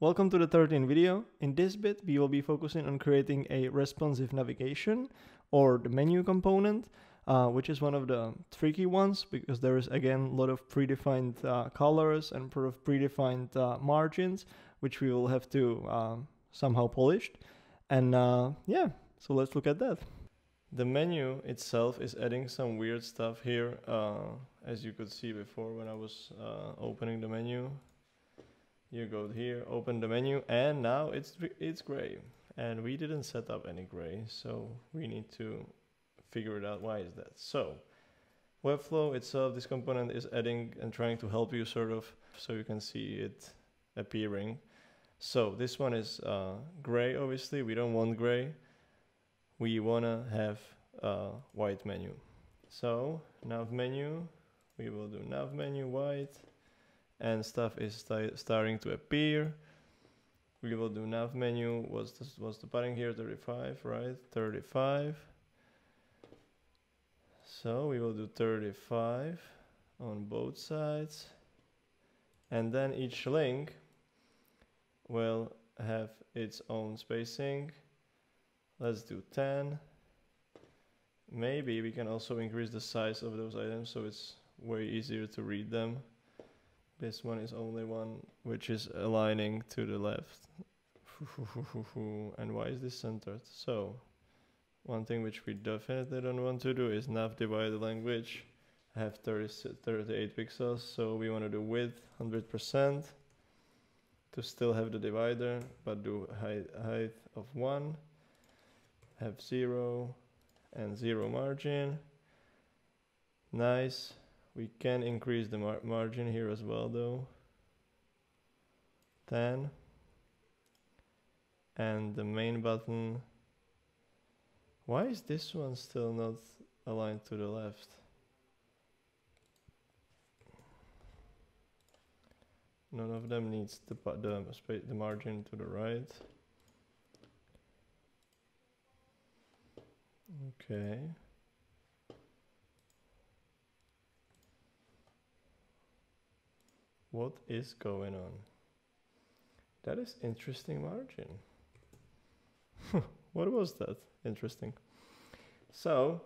Welcome to the 13th video. In this bit, we will be focusing on creating a responsive navigation or the menu component, uh, which is one of the tricky ones because there is again a lot of predefined uh, colors and sort of predefined uh, margins, which we will have to um, somehow polish. And uh, yeah, so let's look at that. The menu itself is adding some weird stuff here, uh, as you could see before when I was uh, opening the menu. You go here, open the menu, and now it's it's gray. And we didn't set up any gray, so we need to figure it out why is that. So Webflow itself, this component is adding and trying to help you sort of so you can see it appearing. So this one is uh, gray, obviously. We don't want gray. We want to have a white menu. So nav menu, we will do nav menu white and stuff is st starting to appear. We will do nav menu. What's this? What's the padding here? 35, right? 35. So we will do 35 on both sides. And then each link will have its own spacing. Let's do 10. Maybe we can also increase the size of those items so it's way easier to read them. This one is only one which is aligning to the left. and why is this centered? So, one thing which we definitely don't want to do is nav divide the language. I have 30, 38 pixels, so we want to do width 100% to still have the divider, but do height, height of 1, have 0, and 0 margin. Nice. We can increase the mar margin here as well though. 10. And the main button. Why is this one still not aligned to the left? None of them needs the, the, the margin to the right. Okay. What is going on? That is interesting margin. what was that? Interesting. So,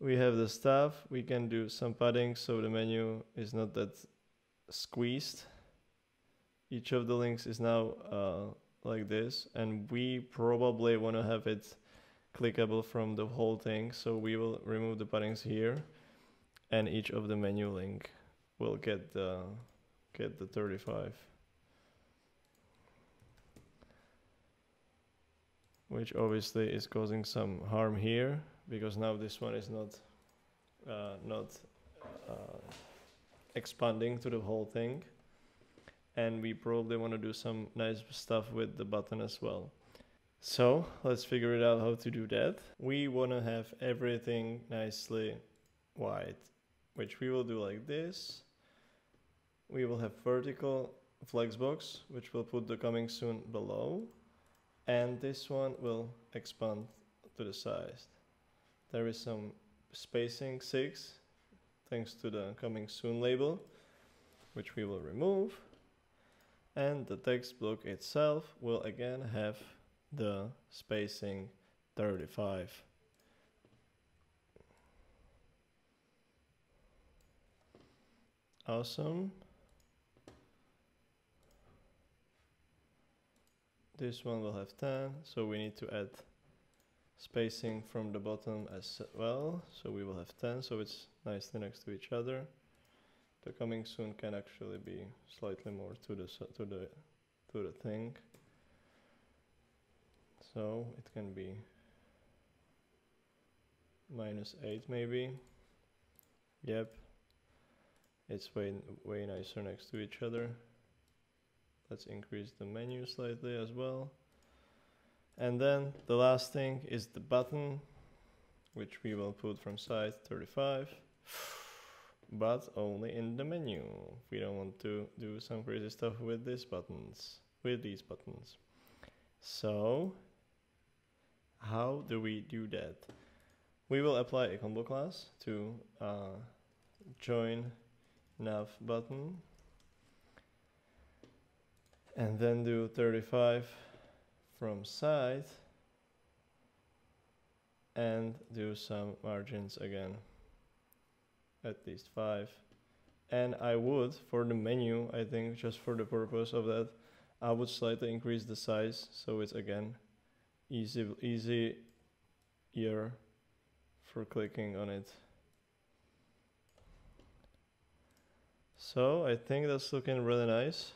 we have the stuff. We can do some padding so the menu is not that squeezed. Each of the links is now uh, like this. And we probably want to have it clickable from the whole thing. So we will remove the paddings here. And each of the menu link will get the get the 35 which obviously is causing some harm here because now this one is not uh, not uh, expanding to the whole thing. And we probably want to do some nice stuff with the button as well. So let's figure it out how to do that. We want to have everything nicely white which we will do like this we will have vertical flexbox, which will put the coming soon below. And this one will expand to the size. There is some spacing 6, thanks to the coming soon label, which we will remove. And the text block itself will again have the spacing 35. Awesome. This one will have 10, so we need to add spacing from the bottom as well. So we will have 10, so it's nicely next to each other. The coming soon can actually be slightly more to the to the to the thing. So it can be minus 8 maybe. Yep. It's way way nicer next to each other. Let's increase the menu slightly as well. And then the last thing is the button, which we will put from size 35, but only in the menu. We don't want to do some crazy stuff with these buttons, with these buttons. So, how do we do that? We will apply a combo class to uh, join nav button and then do 35 from side and do some margins again at least five. And I would for the menu I think just for the purpose of that I would slightly increase the size so it's again easy easy easier for clicking on it. So I think that's looking really nice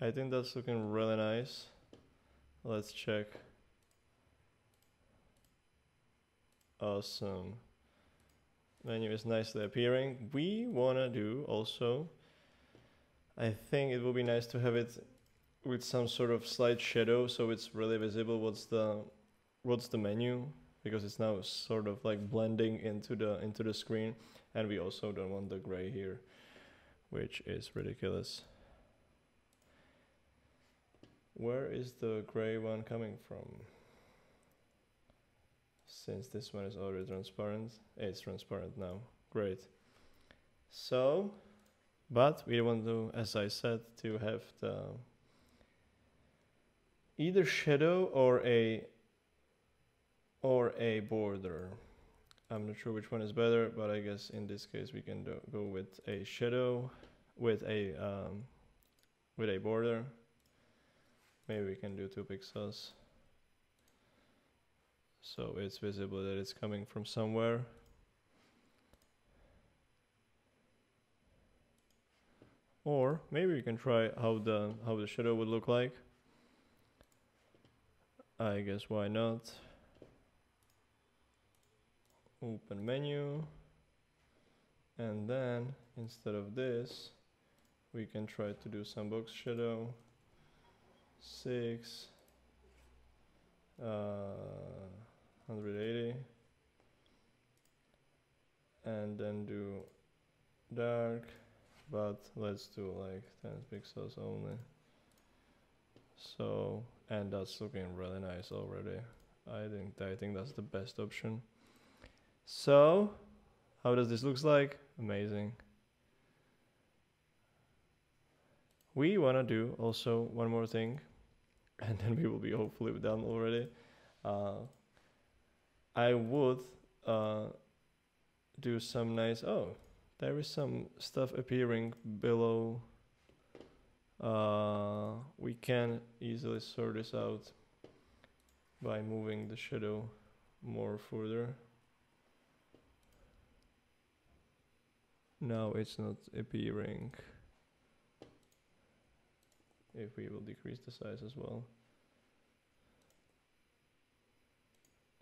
I think that's looking really nice let's check Awesome. Menu is nicely appearing. We wanna do also, I think it would be nice to have it with some sort of slight shadow so it's really visible what's the what's the menu because it's now sort of like blending into the into the screen and we also don't want the gray here which is ridiculous. Where is the gray one coming from? since this one is already transparent it's transparent now. Great. So but we want to as I said to have the either shadow or a or a border. I'm not sure which one is better but I guess in this case we can do, go with a shadow with a um, with a border maybe we can do two pixels so it's visible that it's coming from somewhere. Or maybe we can try how the how the shadow would look like. I guess why not? Open menu. And then instead of this, we can try to do some box shadow. Six. Uh, 180 and then do dark but let's do like 10 pixels only. So and that's looking really nice already. I think I think that's the best option. So how does this looks like? Amazing. We want to do also one more thing and then we will be hopefully done already uh, I would uh, do some nice. Oh, there is some stuff appearing below. Uh, we can easily sort this out by moving the shadow more further. Now it's not appearing. If we will decrease the size as well.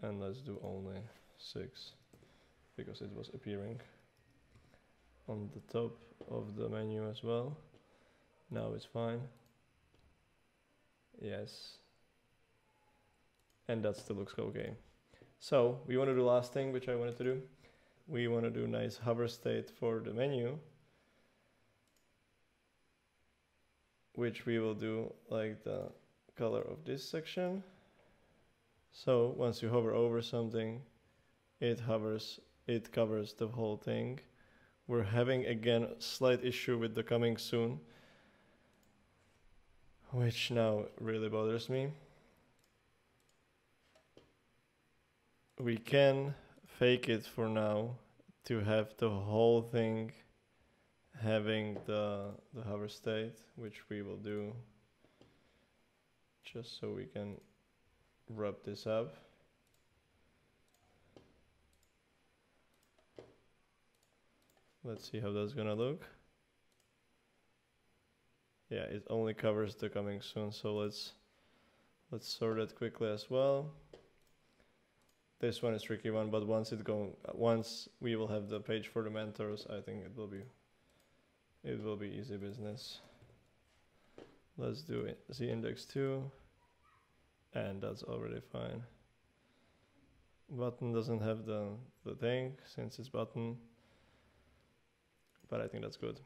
and let's do only 6 because it was appearing on the top of the menu as well. Now it's fine. Yes. And that still looks okay. So we want to do last thing which I wanted to do. We want to do nice hover state for the menu which we will do like the color of this section so once you hover over something, it hovers, it covers the whole thing. We're having again slight issue with the coming soon, which now really bothers me. We can fake it for now to have the whole thing having the, the hover state, which we will do just so we can rub this up. Let's see how that's gonna look. Yeah, it only covers the coming soon, so let's let's sort it quickly as well. This one is tricky one, but once it go once we will have the page for the mentors, I think it will be it will be easy business. Let's do it. Z index two and that's already fine. Button doesn't have the, the thing since it's button, but I think that's good.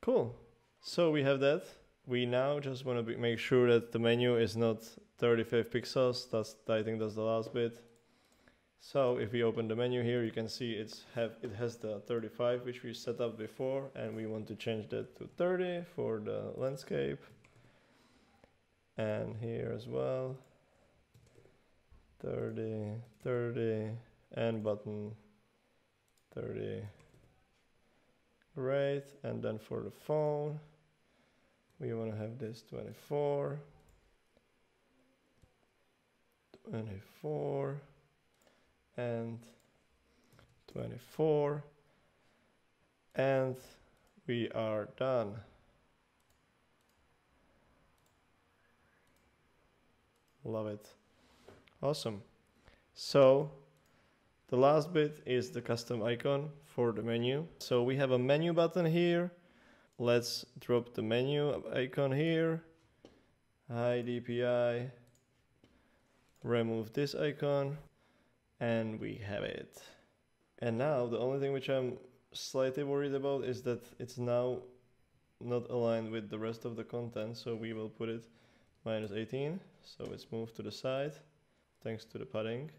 Cool. So we have that. We now just want to make sure that the menu is not 35 pixels. That's I think that's the last bit. So if we open the menu here, you can see it's have it has the 35 which we set up before and we want to change that to 30 for the landscape. And here as well 30, 30 and button 30. Great. And then for the phone, we want to have this 24. 24 and 24 and we are done. Love it. Awesome. So the last bit is the custom icon for the menu. So we have a menu button here. Let's drop the menu icon here. Hi DPI. Remove this icon and we have it. And now the only thing which I'm slightly worried about is that it's now not aligned with the rest of the content. So we will put it minus 18. So it's moved to the side thanks to the padding.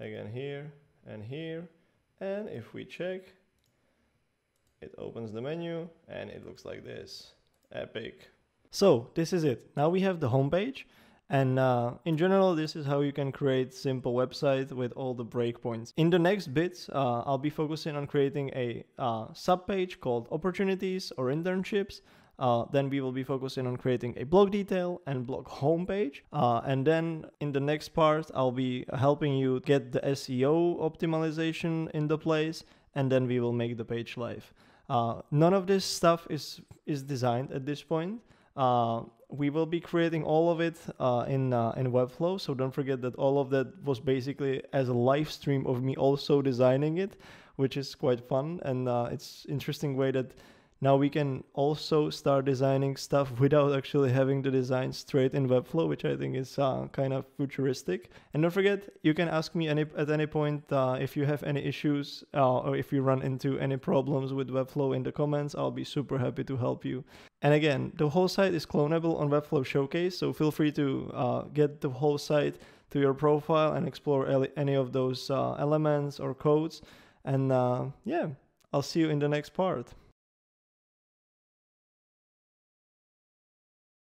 Again here and here. And if we check, it opens the menu and it looks like this. Epic. So this is it. Now we have the homepage. And uh, in general, this is how you can create simple website with all the breakpoints. In the next bits, uh, I'll be focusing on creating a uh, subpage called opportunities or internships. Uh, then we will be focusing on creating a blog detail and blog homepage. Uh, and then in the next part, I'll be helping you get the SEO optimization into place. And then we will make the page live. Uh, none of this stuff is is designed at this point. Uh, we will be creating all of it uh, in uh, in Webflow. So don't forget that all of that was basically as a live stream of me also designing it, which is quite fun and uh, it's interesting way that now we can also start designing stuff without actually having the design straight in Webflow, which I think is uh, kind of futuristic. And don't forget, you can ask me any, at any point uh, if you have any issues uh, or if you run into any problems with Webflow in the comments. I'll be super happy to help you. And again, the whole site is clonable on Webflow Showcase, so feel free to uh, get the whole site to your profile and explore any of those uh, elements or codes. And uh, yeah, I'll see you in the next part.